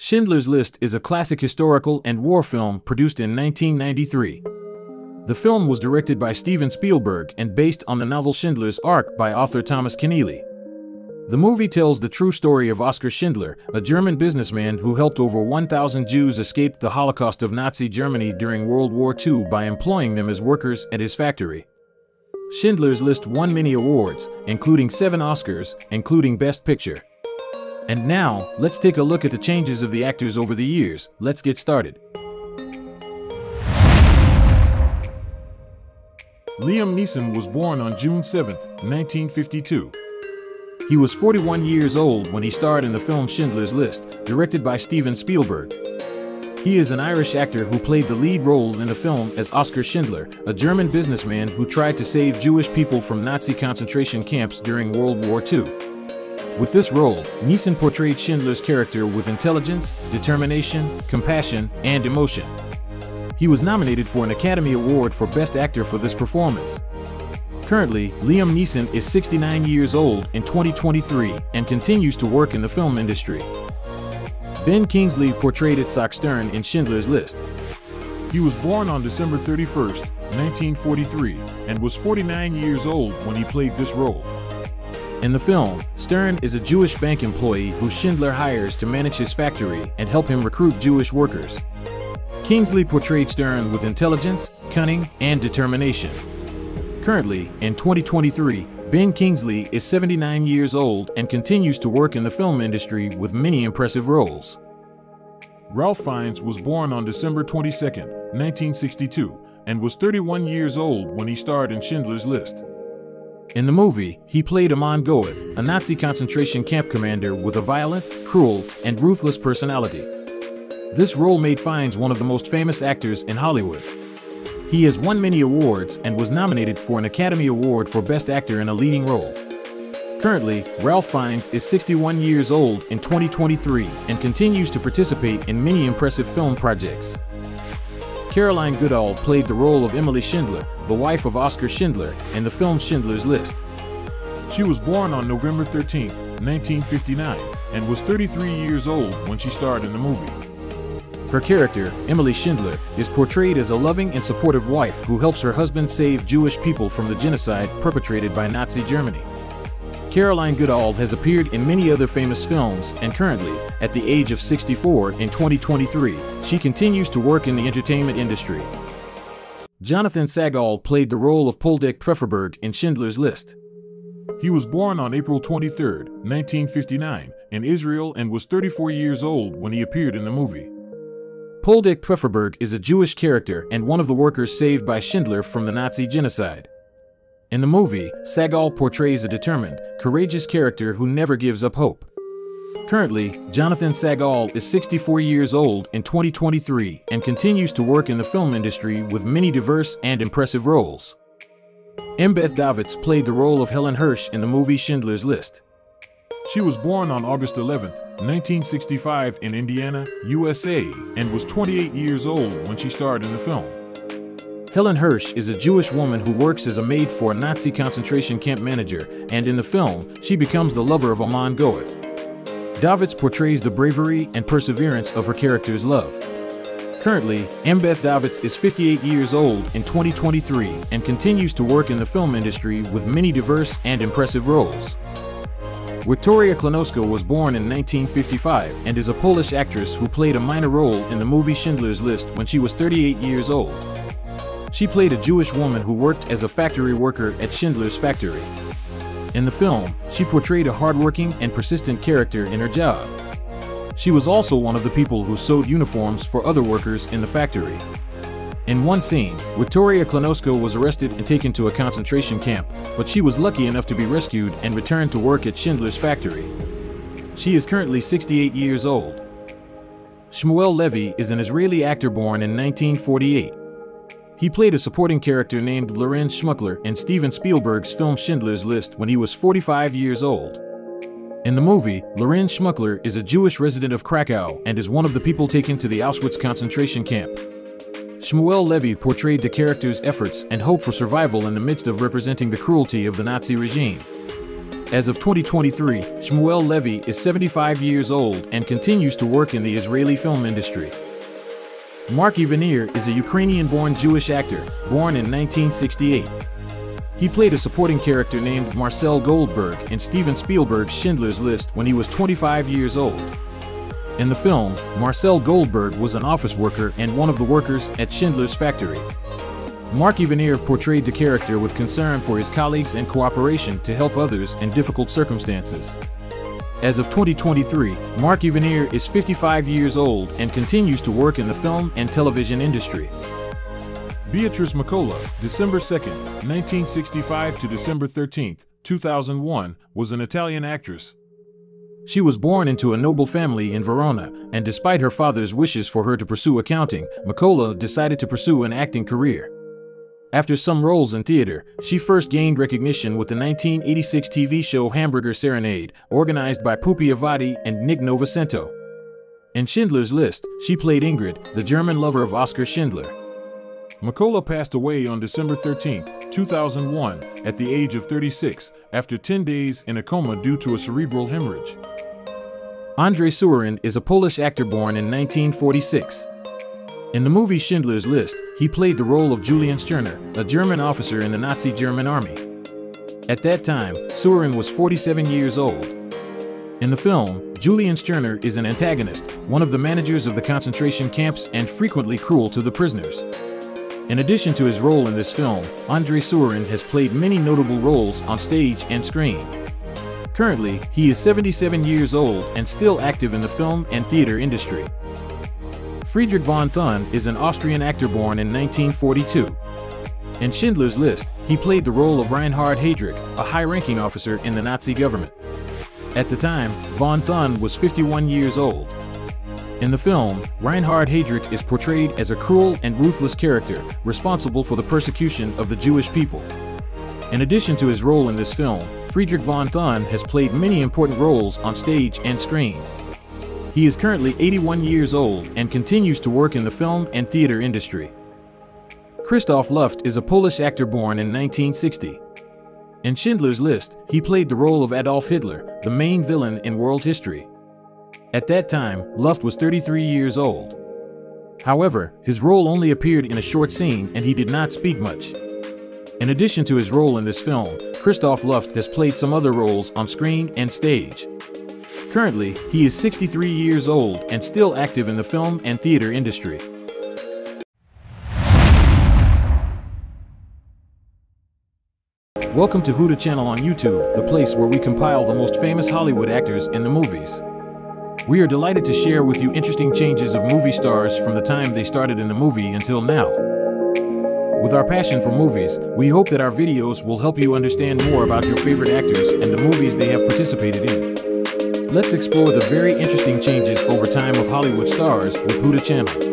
Schindler's List is a classic historical and war film produced in 1993. The film was directed by Steven Spielberg and based on the novel Schindler's Ark by author Thomas Keneally. The movie tells the true story of Oskar Schindler, a German businessman who helped over 1,000 Jews escape the Holocaust of Nazi Germany during World War II by employing them as workers at his factory. Schindler's List won many awards, including seven Oscars, including Best Picture. And now, let's take a look at the changes of the actors over the years. Let's get started. Liam Neeson was born on June 7, 1952. He was 41 years old when he starred in the film Schindler's List, directed by Steven Spielberg. He is an Irish actor who played the lead role in the film as Oskar Schindler, a German businessman who tried to save Jewish people from Nazi concentration camps during World War II. With this role, Neeson portrayed Schindler's character with intelligence, determination, compassion, and emotion. He was nominated for an Academy Award for Best Actor for this performance. Currently, Liam Neeson is 69 years old in 2023 and continues to work in the film industry. Ben Kingsley portrayed Itzhak Stern in Schindler's List. He was born on December 31, 1943, and was 49 years old when he played this role. In the film, Stern is a Jewish bank employee who Schindler hires to manage his factory and help him recruit Jewish workers. Kingsley portrayed Stern with intelligence, cunning, and determination. Currently, in 2023, Ben Kingsley is 79 years old and continues to work in the film industry with many impressive roles. Ralph Fiennes was born on December 22, 1962, and was 31 years old when he starred in Schindler's List. In the movie, he played Amon Goeth, a Nazi concentration camp commander with a violent, cruel, and ruthless personality. This role made Fiennes one of the most famous actors in Hollywood. He has won many awards and was nominated for an Academy Award for Best Actor in a Leading Role. Currently, Ralph Fiennes is 61 years old in 2023 and continues to participate in many impressive film projects. Caroline Goodall played the role of Emilie Schindler, the wife of Oskar Schindler, in the film Schindler's List. She was born on November 13, 1959, and was 33 years old when she starred in the movie. Her character, Emilie Schindler, is portrayed as a loving and supportive wife who helps her husband save Jewish people from the genocide perpetrated by Nazi Germany. Caroline Goodall has appeared in many other famous films and currently, at the age of 64 in 2023, she continues to work in the entertainment industry. Jonathan Sagall played the role of Poldek Pfefferberg in Schindler's List. He was born on April 23, 1959, in Israel and was 34 years old when he appeared in the movie. Poldek Pfefferberg is a Jewish character and one of the workers saved by Schindler from the Nazi genocide. In the movie, Sagall portrays a determined, courageous character who never gives up hope. Currently, Jonathan Sagall is 64 years old in 2023 and continues to work in the film industry with many diverse and impressive roles. Embeth Davidtz played the role of Helen Hirsch in the movie Schindler's List. She was born on August 11, 1965 in Indiana, USA, and was 28 years old when she starred in the film. Helen Hirsch is a Jewish woman who works as a maid for a Nazi concentration camp manager, and in the film, she becomes the lover of Amon Goeth. Davidtz portrays the bravery and perseverance of her character's love. Currently, Embeth Davidtz is 58 years old in 2023 and continues to work in the film industry with many diverse and impressive roles. Wiktoria Klonowska was born in 1955 and is a Polish actress who played a minor role in the movie Schindler's List when she was 38 years old. She played a Jewish woman who worked as a factory worker at Schindler's factory. In the film, she portrayed a hardworking and persistent character in her job. She was also one of the people who sewed uniforms for other workers in the factory. In one scene, Wiktoria Klonowska was arrested and taken to a concentration camp, but she was lucky enough to be rescued and returned to work at Schindler's factory. She is currently 68 years old. Shmuel Levy is an Israeli actor born in 1948. He played a supporting character named Loren Schmuckler in Steven Spielberg's film Schindler's List when he was 45 years old. In the movie, Loren Schmuckler is a Jewish resident of Krakow and is one of the people taken to the Auschwitz concentration camp. Shmuel Levy portrayed the character's efforts and hope for survival in the midst of representing the cruelty of the Nazi regime. As of 2023, Shmuel Levy is 75 years old and continues to work in the Israeli film industry. Mark Ivanir is a Ukrainian-born Jewish actor, born in 1968. He played a supporting character named Marcel Goldberg in Steven Spielberg's Schindler's List when he was 25 years old. In the film, Marcel Goldberg was an office worker and one of the workers at Schindler's factory. Mark Ivanir portrayed the character with concern for his colleagues and cooperation to help others in difficult circumstances. As of 2023, Mark Ivanir is 55 years old and continues to work in the film and television industry. Beatrice Macola, December 2, 1965 to December 13th, 2001, was an Italian actress. She was born into a noble family in Verona, and despite her father's wishes for her to pursue accounting, Macola decided to pursue an acting career. After some roles in theater, she first gained recognition with the 1986 TV show Hamburger Serenade, organized by Pupi Avati and Nik Novecento. In Schindler's List, she played Ingrid, the German lover of Oskar Schindler. Macola passed away on December 13, 2001, at the age of 36, after 10 days in a coma due to a cerebral hemorrhage. Andrzej Seweryn is a Polish actor born in 1946. In the movie Schindler's List, he played the role of Julian Sterner, a German officer in the Nazi German army. At that time, Seweryn was 47 years old. In the film, Julian Sterner is an antagonist, one of the managers of the concentration camps and frequently cruel to the prisoners. In addition to his role in this film, Andre Seweryn has played many notable roles on stage and screen. Currently, he is 77 years old and still active in the film and theater industry. Friedrich von Thun is an Austrian actor born in 1942. In Schindler's List, he played the role of Reinhard Heydrich, a high-ranking officer in the Nazi government. At the time, von Thun was 51 years old. In the film, Reinhard Heydrich is portrayed as a cruel and ruthless character responsible for the persecution of the Jewish people. In addition to his role in this film, Friedrich von Thun has played many important roles on stage and screen. He is currently 81 years old and continues to work in the film and theater industry. Krzysztof Luft is a Polish actor born in 1960. In Schindler's List, he played the role of Adolf Hitler, the main villain in world history. At that time, Luft was 33 years old. However, his role only appeared in a short scene and he did not speak much. In addition to his role in this film, Christoph Luft has played some other roles on screen and stage. Currently, he is 63 years old and still active in the film and theater industry. Welcome to Huda Channel on YouTube, the place where we compile the most famous Hollywood actors in the movies. We are delighted to share with you interesting changes of movie stars from the time they started in the movie until now. With our passion for movies, we hope that our videos will help you understand more about your favorite actors and the movies they have participated in. Let's explore the very interesting changes over time of Hollywood stars with Huda Channel.